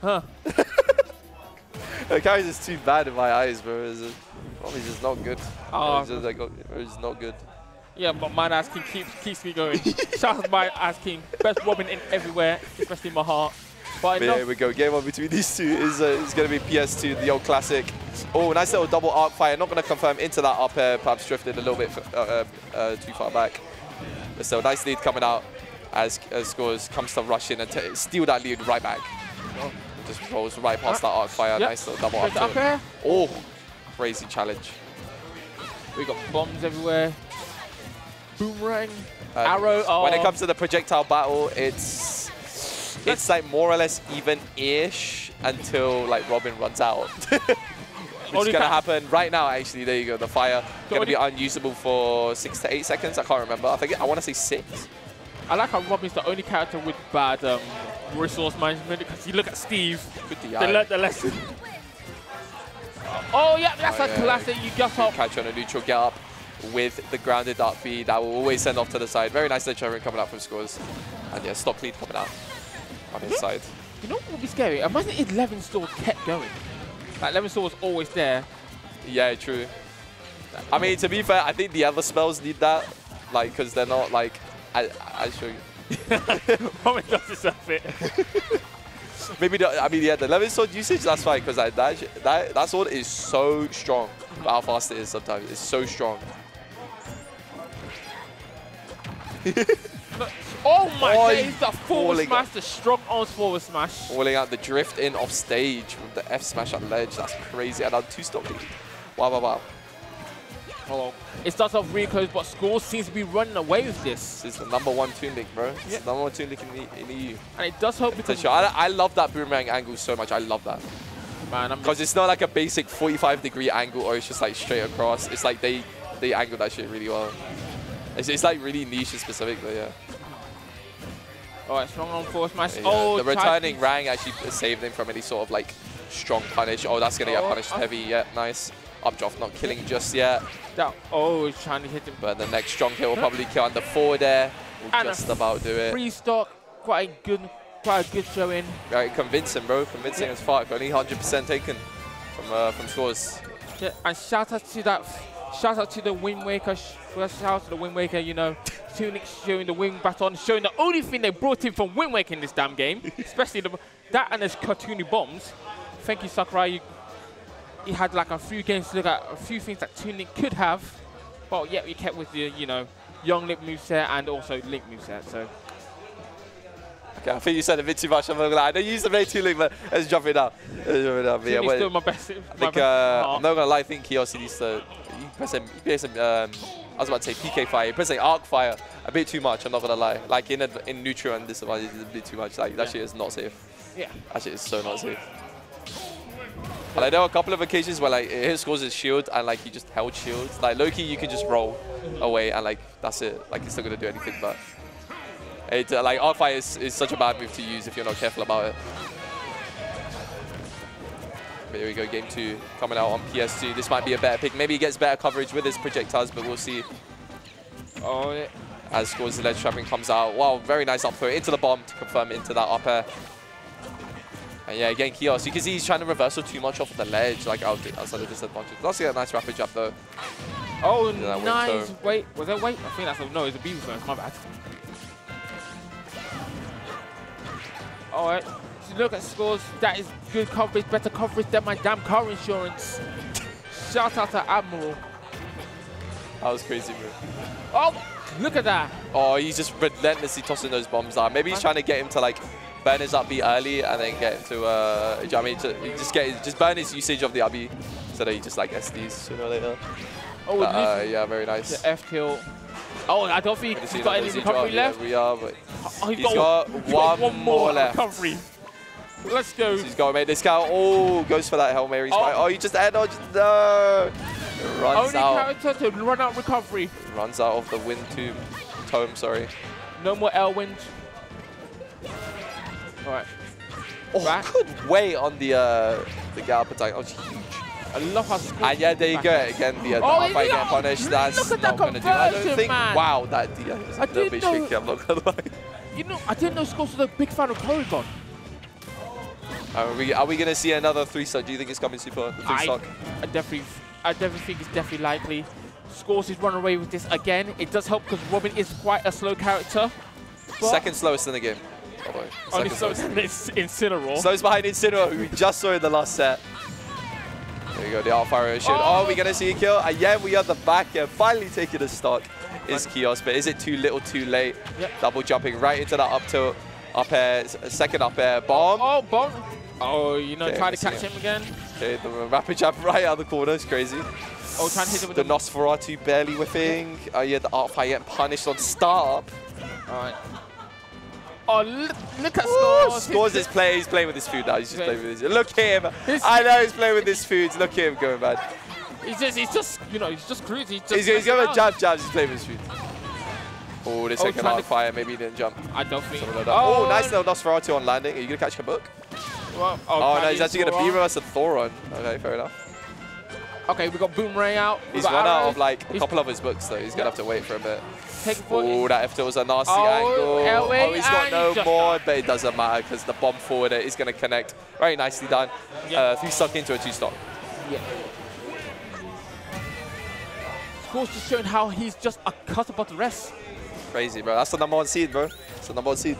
Huh. The carries is too bad in my eyes, bro. It's just, probably just not good. Oh. It's just like, it's not good. Yeah, but my ass king keeps keeps me going. Shout out to my ass king. Best Robin in everywhere, especially in my heart. But But here we go. Game one between these two is uh, is going to be PS2, the old classic. Oh, nice little double arc fire. Not going to confirm into that up air. Perhaps drifted a little bit uh, uh, uh, too far back. So nice lead coming out as, as Skaws comes to rush in and t- steal that lead right back. Just rolls right past that arc fire. Yep. Nice little double up. Up air. Oh, crazy challenge. We got bombs everywhere. Boomerang. Um, Arrow. Oh. When it comes to the projectile battle, it's it's like more or less even-ish until like Robin runs out. Which is gonna happen right now. Actually, there you go. The fire So gonna be unusable for six to eight seconds. I can't remember. I think I want to say six. I like how Robin's the only character with bad um, resource management because you look at Steve, Good DI. they learned the lesson. oh yeah, that's Oh, a yeah. classic. You get up. Catch on a neutral get up with the grounded up B that will always send off to the side. Very nice ledge covering coming out from Skaws. And yeah, stop lead coming out on his side. You know what would be scary? Imagine if Levin Sword kept going. Like Levin Sword was always there. Yeah, true. I mean, to be fair, I think the other spells need that, like, because they're not like. I I show you. Robin does deserve it. Maybe the, I mean, yeah, the Levin Sword usage that's fine because that that, that that sword is so strong. Mm-hmm. But how fast it is sometimes, it's so strong. Oh my Oh, days, the forward smash, up. the strong arms forward smash. Falling out the drift in off stage with the F smash at ledge. That's crazy. And on two lead. Wow, wow, wow. On. It starts off really close, but Skaws seems to be running away with this. It's the number one Toon Link, bro. It's Yeah. the number one Toon Link in the, EU. And it does help because. I, I love that boomerang angle so much. I love that. man, I'm Because it's not like a basic 45 degree angle or it's just like straight across. It's like they, they angle that shit really well. It's, it's like really niche and specific, but yeah. All right, strong on force smash. Yeah, Oh, the returning to- Rang actually saved him from any sort of like strong punish. Oh, that's gonna get Oh, punished uh, heavy. Yeah, nice. Updraft not killing just yet, That, oh, he's trying to hit him. but the next strong hit will probably kill on the forward air. Will And just about do it. Free stock, quite a good, quite a good showing. Right, convincing, bro. Convincing Yeah. as fuck. Only 100% taken from uh, from Skaws. Yeah, and shout out to that, shout out to the Wind Waker, sh- shout out to the Wind Waker, you know, Tunic showing the wing baton, showing the only thing they brought in from Wind Waker in this damn game, especially the, that and his cartoony bombs. Thank you, Sakurai. You, he had like a few games to look at, a few things that Tunic could have, but yet we kept with the, you know, Young Link moveset and also Link moveset, so. Okay, I think you said a bit too much. I'm not gonna lie. I know you used to make too late, but let's jump it up. Let's jump it up. But yeah, still my best. I think uh. I'm not gonna lie. I think he also needs to. He press him. He press him. Um, I was about to say PK fire. He press like arc fire a bit too much. I'm not gonna lie. Like in a, in neutral and this one, it's a bit too much. Like that Yeah. shit is not safe. Yeah. That shit is so not safe. But like, there were a couple of occasions where like it hit Skaws his shield and like he just held shield. Like Loki, you can just roll away and like that's it. Like he's not gonna do anything. But it uh, like arc fire is, is such a bad move to use if you're not careful about it. But here we go, game two coming out on PS2. This might be a better pick. Maybe he gets better coverage with his projectiles, but we'll see Oh, yeah. as Skaws the ledge trapping comes out. Wow, very nice up throw into the bomb to confirm into that up air. And yeah, again, Keiyos, you can see he's trying to reversal too much off the ledge, like out, outside of disadvantage. That's a nice rapid jump though. Oh, Yeah, nice. toe. Wait, was that wait? I think that's a, no, it's a B first. My bad. All right. So look at Skaws. That is good coverage, better coverage than my damn car insurance. Shout out to Admiral. That was crazy move. Oh, look at that. Oh, he's just relentlessly tossing those bombs down. Maybe he's trying to get him to like burn his up B early and then get him to, uh, do you know what I mean, to just get just burn his usage of the up B so that he just like SDs sooner or later. Oh, But, uh, yeah, very nice. the F kill. Oh, I don't think he's got any recovery up, yeah, left. We are, but Oh, he's got he's got one more left. recovery. Let's go. he's got to make this count. Oh, goes for that Hail Mary spike. Oh. Oh, you just add on. Just, no. Runs Only out. character to run out recovery. Runs out of the wind tomb. Tome, sorry. No more Elwind. All right. Oh, Right. good weight on the uh, the Gallop attack. That was huge. I love how And yeah, there you back go. Again, the uh, Oh, oh, fight getting punished. That's not that going to do. I don't think. man. Wow, that DI is a little bit know- shaky. I'm not going to lie. You know, I didn't know Skaws was a big fan of Porygon. Are we, are we going to see another three stock? Do you think it's coming super three I, stock? I definitely, I definitely think it's definitely likely. Skaws is run away with this again. It does help because Robin is quite a slow character. Second slowest in the game. Only slowest. than Inc- Incineroar. Behind Incineroar, who we just saw in the last set. There we go, the Fire Ocean. Oh, Oh. we're going to see a kill. And yeah, we are the back here. Finally taking a stock is Keiyos, but is it too little too late? Yep. Double jumping right into that up tilt. Up air, second up air, bomb. Oh, bomb. Oh, you know, Okay, try to catch him again. Okay, the rapid jump right out of the corner is crazy. Oh, trying to hit him with The the... Nosferatu barely whiffing. Oh yeah, the arc fire getting punished on start. Alright. Oh, look, look at Skaws. Skaws his play. He's playing with his food now. He's just playing with his. Look at him. I know he's playing with his food. Look at him going bad. He's just, he's just, you know, he's just crazy. He's, just He's, he's going jab jabs. He's playing with his food. Oh, the second oh, trying Art to- Fire. Maybe he didn't jump. I don't think. Like that. Oh, oh, nice little Nosferatu on landing. Are you going to catch Kabuk? Well, Oh, trying no, he's actually going to beam us a Thoron. Okay, fair enough. Okay, we got Boomerang out. we He's got run out of like a He's couple of his books, though. He's going to have to wait for a bit. Oh, that F tilt was a nasty Oh, angle. airway, oh, he's got no more, but it doesn't matter because the bomb forwarder is going to connect. Very nicely done. Yeah. Uh, three stock into a two stock. Yeah. Skaws just showing how he's just a cut above the rest. Crazy, bro. That's the number one seed, bro. That's the number one seed.